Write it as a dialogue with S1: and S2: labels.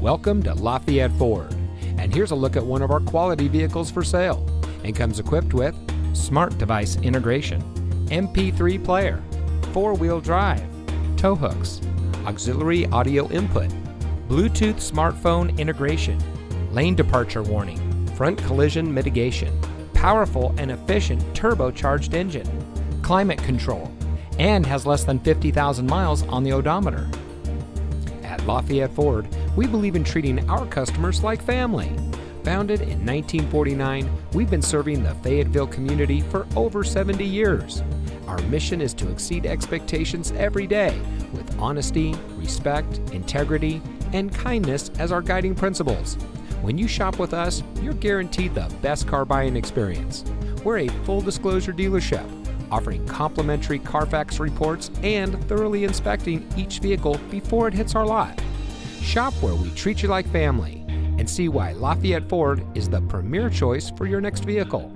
S1: Welcome to Lafayette Ford. And here's a look at one of our quality vehicles for sale. And comes equipped with smart device integration, MP3 player, four-wheel drive, tow hooks, auxiliary audio input, Bluetooth smartphone integration, lane departure warning, front collision mitigation, powerful and efficient turbocharged engine, climate control, and has less than 50,000 miles on the odometer. At Lafayette Ford, we believe in treating our customers like family. Founded in 1949, we've been serving the Fayetteville community for over 70 years. Our mission is to exceed expectations every day with honesty, respect, integrity, and kindness as our guiding principles. When you shop with us, you're guaranteed the best car buying experience. We're a full disclosure dealership, offering complimentary Carfax reports and thoroughly inspecting each vehicle before it hits our lot. Shop where we treat you like family and see why Lafayette Ford is the premier choice for your next vehicle.